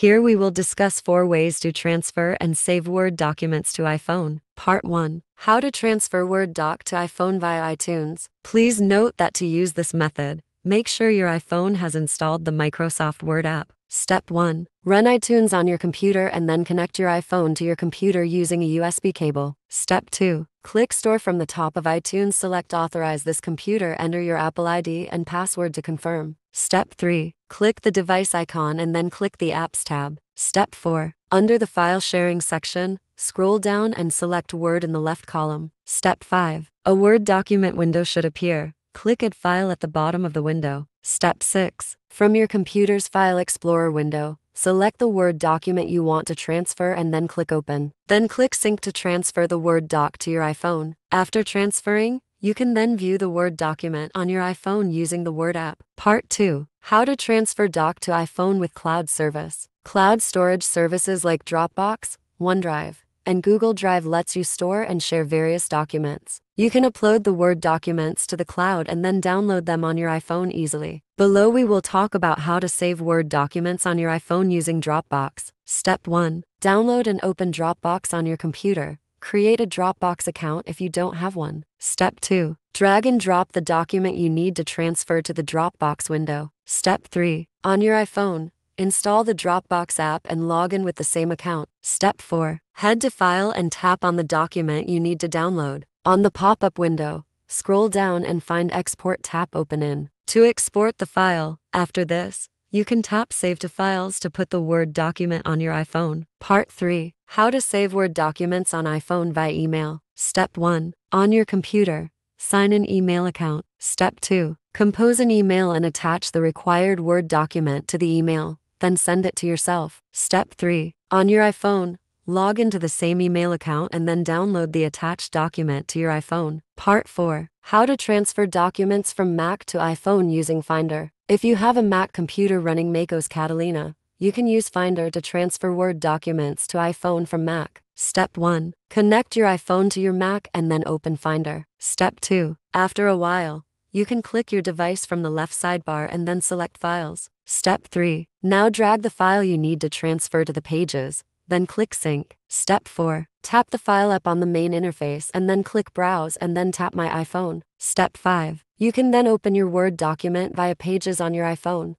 Here we will discuss four ways to transfer and save Word documents to iPhone. Part 1. How to transfer Word doc to iPhone via iTunes. Please note that to use this method, make sure your iPhone has installed the Microsoft Word app. Step 1. Run iTunes on your computer and then connect your iPhone to your computer using a USB cable. Step 2. Click Store from the top of iTunes, select Authorize this computer, enter your Apple ID and password to confirm. Step 3. Click the device icon and then click the Apps tab. Step 4. Under the File Sharing section, scroll down and select Word in the left column. Step 5. A Word document window should appear. Click Add File at the bottom of the window. Step 6. From your computer's File Explorer window, select the Word document you want to transfer and then click Open. Then click Sync to transfer the Word doc to your iPhone. After transferring, you can then view the Word document on your iPhone using the Word app. Part 2. How to transfer doc to iPhone with cloud service. Cloud storage services like Dropbox, OneDrive, and Google Drive lets you store and share various documents. You can upload the Word documents to the cloud and then download them on your iPhone easily. Below we will talk about how to save Word documents on your iPhone using Dropbox. Step 1. Download and open Dropbox on your computer. Create a Dropbox account if you don't have one. Step 2. Drag and drop the document you need to transfer to the Dropbox window. Step 3. On your iPhone, Install the Dropbox app and log in with the same account. Step 4. Head to File and tap on the document you need to download. On the pop up window, scroll down and find Export Tap Open in. To export the file, after this, you can tap Save to Files to put the Word document on your iPhone. Part 3. How to save Word documents on iPhone via email. Step 1. On your computer, sign an email account. Step 2. Compose an email and attach the required Word document to the email then send it to yourself. Step 3. On your iPhone, log into the same email account and then download the attached document to your iPhone. Part 4. How to transfer documents from Mac to iPhone using Finder. If you have a Mac computer running MacOS Catalina, you can use Finder to transfer Word documents to iPhone from Mac. Step 1. Connect your iPhone to your Mac and then open Finder. Step 2. After a while, you can click your device from the left sidebar and then select Files. Step 3. Now drag the file you need to transfer to the pages, then click Sync. Step 4. Tap the file up on the main interface and then click Browse and then tap My iPhone. Step 5. You can then open your Word document via Pages on your iPhone.